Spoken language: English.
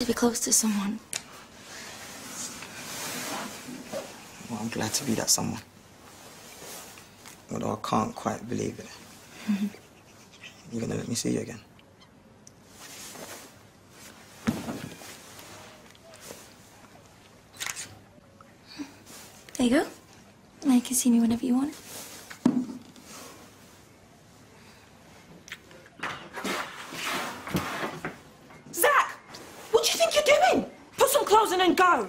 to be close to someone. Well, I'm glad to be that someone. Although I can't quite believe it. Mm-hmm. You're gonna let me see you again? There you go. Now you can see me whenever you want. What do you think you're doing? Put some clothes on and go.